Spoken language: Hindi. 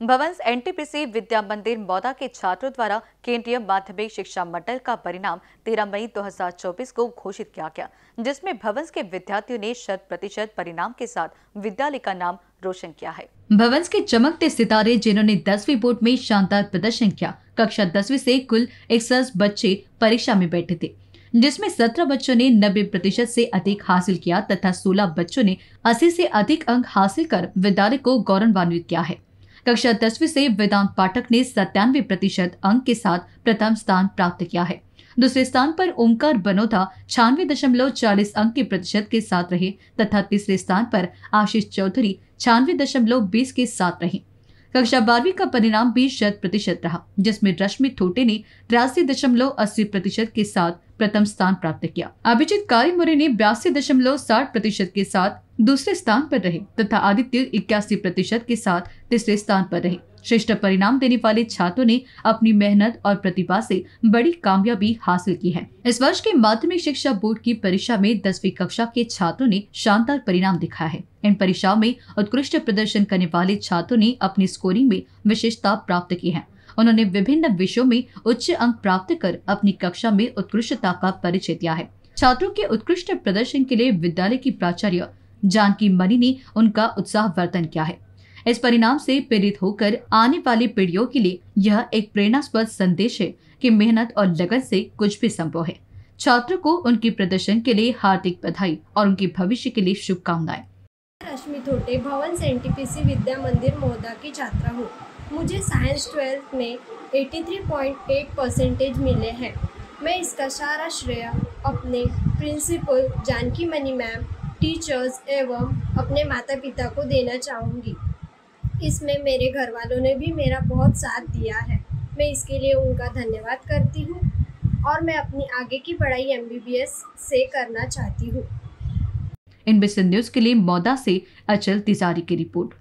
भवंस एनटीपीसी विद्या मंदिर मौदा के छात्रों द्वारा केंद्रीय माध्यमिक शिक्षा मंडल का परिणाम 13 मई 2024 को घोषित किया गया, जिसमें भवंस के विद्यार्थियों ने शत प्रतिशत परिणाम के साथ विद्यालय का नाम रोशन किया है। भवंस के चमकते सितारे, जिन्होंने दसवीं बोर्ड में शानदार प्रदर्शन किया, कक्षा दसवीं से कुल इकसठ बच्चे परीक्षा में बैठे थे, जिसमें 17 बच्चों ने 90 प्रतिशत से अधिक हासिल किया तथा 16 बच्चों ने 80 से अधिक अंक हासिल कर विद्यालय को गौरवान्वित किया है। कक्षा दसवीं से वेदांत पाठक ने सत्तानवे प्रतिशत अंक के साथ प्रथम स्थान प्राप्त किया है। दूसरे स्थान पर ओमकार बनोदा छियानवे दशमलव चालीस अंक के प्रतिशत के साथ रहे तथा तीसरे स्थान पर आशीष चौधरी छियानवे दशमलव बीस के साथ रहे। कक्षा बारहवीं का परिणाम भी शत प्रतिशत रहा, जिसमें रश्मि थोटे ने तिरासी दशमलव अस्सी प्रतिशत के साथ प्रथम स्थान प्राप्त किया। अभिजीत कारीमुरे ने बयासी दशमलव साठ प्रतिशत के साथ दूसरे स्थान पर रहे तथा आदित्य इक्यासी प्रतिशत के साथ तीसरे स्थान पर रहे। श्रेष्ठ परिणाम देने वाले छात्रों ने अपनी मेहनत और प्रतिभा से बड़ी कामयाबी हासिल की है। इस वर्ष के माध्यमिक शिक्षा बोर्ड की परीक्षा में दसवीं कक्षा के छात्रों ने शानदार परिणाम दिखाया है। इन परीक्षाओं में उत्कृष्ट प्रदर्शन करने वाले छात्रों ने अपनी स्कोरिंग में विशेषता प्राप्त की है। उन्होंने विभिन्न विषयों में उच्च अंक प्राप्त कर अपनी कक्षा में उत्कृष्टता का परिचय दिया है। छात्रों के उत्कृष्ट प्रदर्शन के लिए विद्यालय की प्राचार्य जानकी मणि ने उनका उत्साह वर्तन किया है। इस परिणाम से प्रेरित होकर आने वाली पीढ़ियों के लिए यह एक प्रेरणास्पद संदेश है कि मेहनत और लगन से कुछ भी संभव है। छात्रों को उनके प्रदर्शन के लिए हार्दिक बधाई और उनके भविष्य के लिए शुभकामनाएँ। रश्मि थोटे भवन से एनटीपीसी विद्या मंदिर मोहदा की छात्रा हूँ। मुझे साइंस ट्वेल्थ में 83.8 परसेंटेज मिले हैं। मैं इसका सारा श्रेय अपने principal, Janaki Mani ma'am, teachers एवं अपने माता पिता को देना चाहूँगी। इसमें मेरे घर वालों ने भी मेरा बहुत साथ दिया है। मैं इसके लिए उनका धन्यवाद करती हूँ और मैं अपनी आगे की पढ़ाई एमबीबीएस से करना चाहती हूँ। इन न्यूज़ के लिए मौदा से अचल तिजारी की रिपोर्ट।